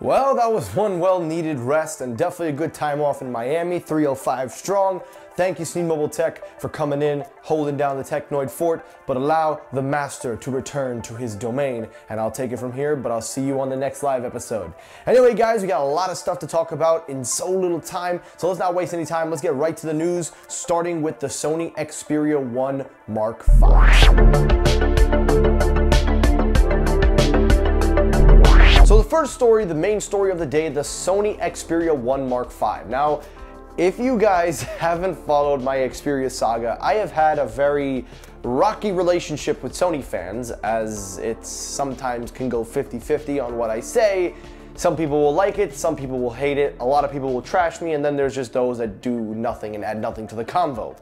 Well, that was one well-needed rest and definitely a good time off in Miami, 305 strong. Thank you, Sneed Mobile Tech, for coming in, holding down the Technoid fort, but allow the master to return to his domain. And I'll take it from here, but I'll see you on the next live episode. Anyway, guys, we got a lot of stuff to talk about in so little time, so let's not waste any time. Let's get right to the news, starting with the Sony Xperia 1 Mark V. So the first story, the main story of the day, the Sony Xperia 1 Mark V. Now, if you guys haven't followed my Xperia saga, I have had a very rocky relationship with Sony fans as it sometimes can go 50-50 on what I say. Some people will like it, some people will hate it, a lot of people will trash me, and then there's just those that do nothing and add nothing to the convo.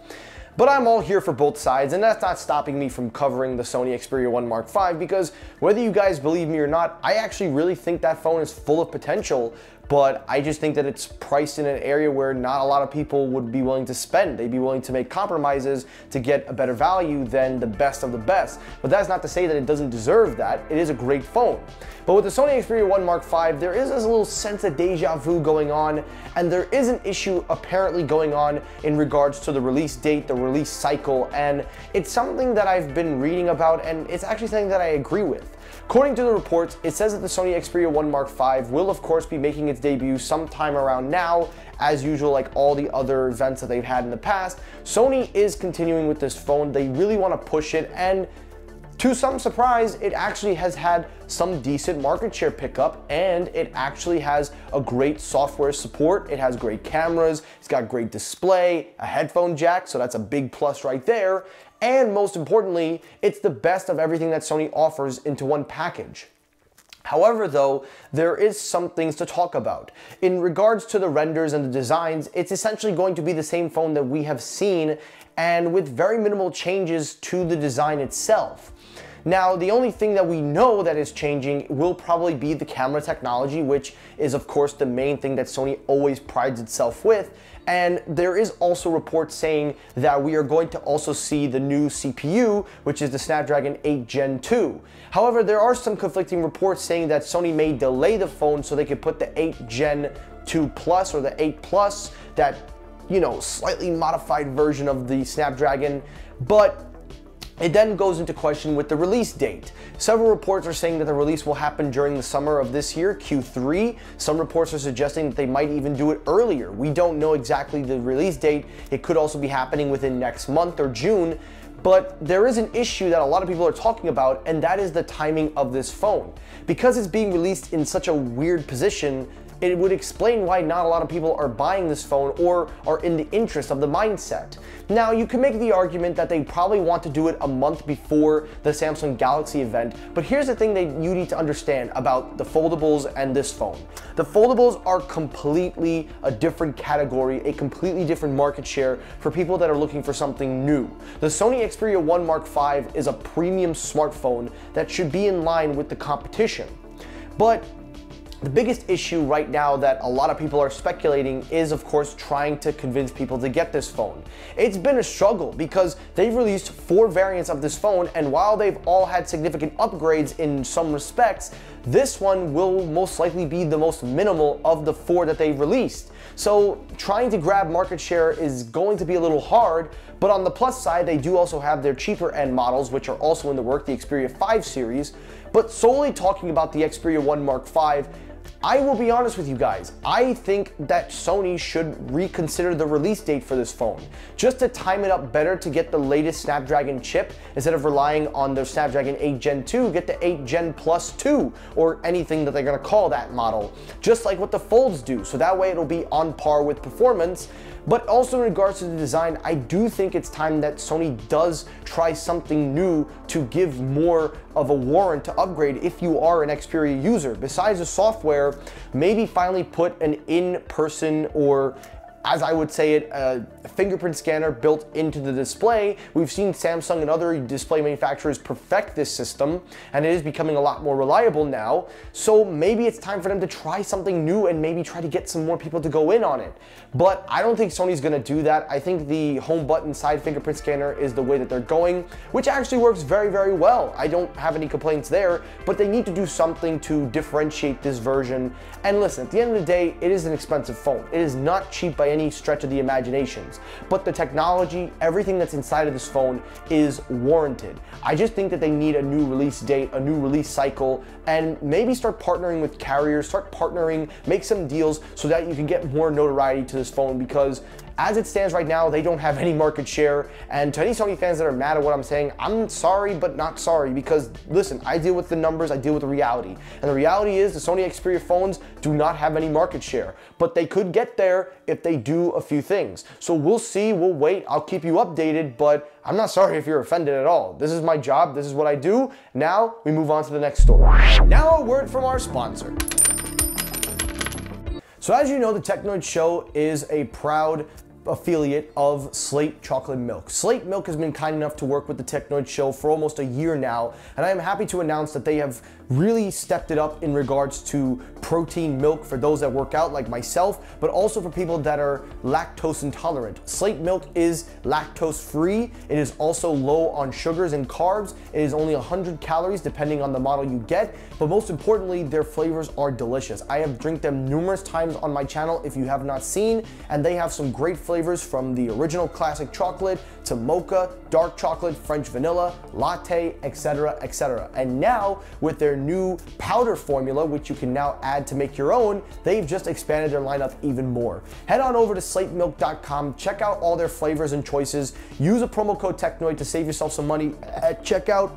But I'm all here for both sides, and that's not stopping me from covering the Sony Xperia 1 Mark V because whether you guys believe me or not, I actually really think that phone is full of potential but I just think that it's priced in an area where not a lot of people would be willing to spend. They'd be willing to make compromises to get a better value than the best of the best. But that's not to say that it doesn't deserve that. It is a great phone. But with the Sony Xperia 1 Mark V, there is this little sense of deja vu going on, and there is an issue apparently going on in regards to the release date, the release cycle, and it's something that I've been reading about, and it's actually something that I agree with. According to the reports, it says that the Sony Xperia 1 Mark V will of course be making its debut sometime around now, as usual like all the other events that they've had in the past. Sony is continuing with this phone, they really want to push it and to some surprise, it actually has had some decent market share pickup and it actually has a great software support. It has great cameras, it's got great display, a headphone jack, so that's a big plus right there. And most importantly, it's the best of everything that Sony offers into one package. However, though, there is some things to talk about. In regards to the renders and the designs, it's essentially going to be the same phone that we have seen and with very minimal changes to the design itself. Now, the only thing that we know that is changing will probably be the camera technology, which is of course the main thing that Sony always prides itself with. And there is also reports saying that we are going to also see the new CPU, which is the Snapdragon 8 Gen 2. However, there are some conflicting reports saying that Sony may delay the phone so they could put the 8 Gen 2 Plus or the 8 Plus, that, you know, slightly modified version of the Snapdragon. But it then goes into question with the release date. Several reports are saying that the release will happen during the summer of this year, Q3. Some reports are suggesting that they might even do it earlier. We don't know exactly the release date. It could also be happening within next month or June. But there is an issue that a lot of people are talking about, and that is the timing of this phone. Because it's being released in such a weird position, it would explain why not a lot of people are buying this phone or are in the interest of the mindset. Now, you can make the argument that they probably want to do it a month before the Samsung Galaxy event, but here's the thing that you need to understand about the foldables and this phone. The foldables are completely a different category, a completely different market share for people that are looking for something new. The Sony Xperia 1 Mark V is a premium smartphone that should be in line with the competition. But the biggest issue right now that a lot of people are speculating is of course trying to convince people to get this phone. It's been a struggle because they've released four variants of this phone and while they've all had significant upgrades in some respects, this one will most likely be the most minimal of the four that they've released. So trying to grab market share is going to be a little hard, but on the plus side, they do also have their cheaper end models, which are also in the work, the Xperia 5 series. But solely talking about the Xperia 1 Mark V, I will be honest with you guys, I think that Sony should reconsider the release date for this phone, just to time it up better to get the latest Snapdragon chip instead of relying on their Snapdragon 8 Gen 2, get the 8 Gen Plus 2 or anything that they're gonna call that model, just like what the Folds do, so that way it'll be on par with performance but also in regards to the design, I do think it's time that Sony does try something new to give more of a warrant to upgrade if you are an Xperia user. Besides the software, maybe finally put an in-person or as I would say it, a fingerprint scanner built into the display. We've seen Samsung and other display manufacturers perfect this system, and it is becoming a lot more reliable now. So maybe it's time for them to try something new and maybe try to get some more people to go in on it. But I don't think Sony's gonna do that. I think the home button side fingerprint scanner is the way that they're going, which actually works very, very well. I don't have any complaints there, but they need to do something to differentiate this version. And listen, at the end of the day, it is an expensive phone. It is not cheap by any stretch of the imaginations. But the technology, everything that's inside of this phone is warranted. I just think that they need a new release date, a new release cycle, and maybe start partnering with carriers, start partnering, make some deals so that you can get more notoriety to this phone because as it stands right now, they don't have any market share. And to any Sony fans that are mad at what I'm saying, I'm sorry, but not sorry because listen, I deal with the numbers, I deal with the reality. And the reality is the Sony Xperia phones do not have any market share, but they could get there if they do a few things. So we'll see, we'll wait, I'll keep you updated, but I'm not sorry if you're offended at all. This is my job, this is what I do. Now we move on to the next story. Now a word from our sponsor. So as you know, the Technoid Show is a proud affiliate of Slate Chocolate Milk. Slate Milk has been kind enough to work with the Technoid Show for almost a year now, and I am happy to announce that they have really stepped it up in regards to protein milk for those that work out like myself, but also for people that are lactose intolerant. Slate milk is lactose free. It is also low on sugars and carbs. It is only 100 calories depending on the model you get, but most importantly, their flavors are delicious. I have drank them numerous times on my channel if you have not seen, and they have some great flavors from the original classic chocolate to mocha, dark chocolate, French vanilla, latte, etc., etc. And now with their new powder formula, which you can now add to make your own, they've just expanded their lineup even more. Head on over to slatemilk.com, check out all their flavors and choices, use a promo code TECHNOID to save yourself some money at checkout.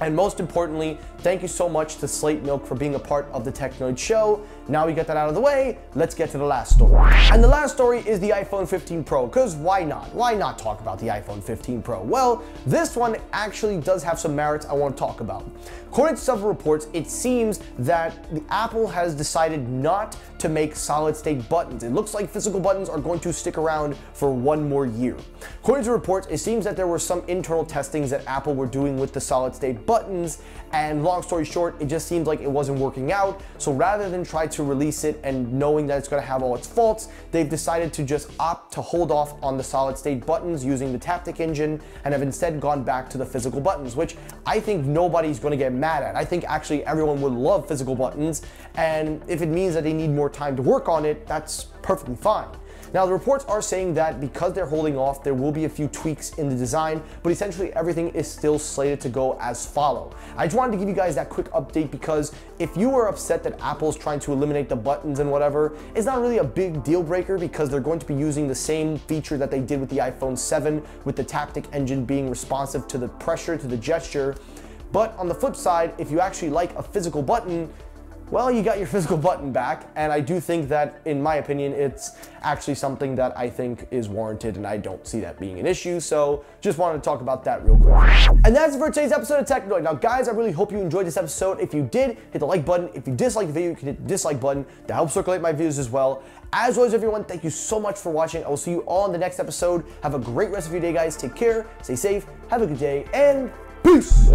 And most importantly, thank you so much to Slate Milk for being a part of the Technoid show. Now we get that out of the way, let's get to the last story. And the last story is the iPhone 15 Pro, because why not? Why not talk about the iPhone 15 Pro? Well, this one actually does have some merits I want to talk about. According to several reports, it seems that the Apple has decided not to make solid state buttons. It looks like physical buttons are going to stick around for one more year. According to reports, it seems that there were some internal testings that Apple were doing with the solid state buttons, and long story short, it just seems like it wasn't working out. So rather than try to release it and knowing that it's going to have all its faults, they've decided to just opt to hold off on the solid state buttons using the Taptic engine and have instead gone back to the physical buttons, which I think nobody's going to get mad at. I think actually everyone would love physical buttons, and if it means that they need more time to work on it, that's perfectly fine. Now, the reports are saying that because they're holding off, there will be a few tweaks in the design, but essentially everything is still slated to go as follow. I just wanted to give you guys that quick update because if you were upset that Apple's trying to eliminate the buttons and whatever, it's not really a big deal breaker because they're going to be using the same feature that they did with the iPhone 7 with the Taptic engine being responsive to the pressure, to the gesture. But on the flip side, if you actually like a physical button, well, you got your physical button back, and I do think that, in my opinion, it's actually something that I think is warranted, and I don't see that being an issue, so just wanted to talk about that real quick. And that's it for today's episode of Technoid. Now, guys, I really hope you enjoyed this episode. If you did, hit the like button. If you dislike the video, you can hit the dislike button to help circulate my views as well. As always, everyone, thank you so much for watching. I will see you all in the next episode. Have a great rest of your day, guys. Take care, stay safe, have a good day, and peace!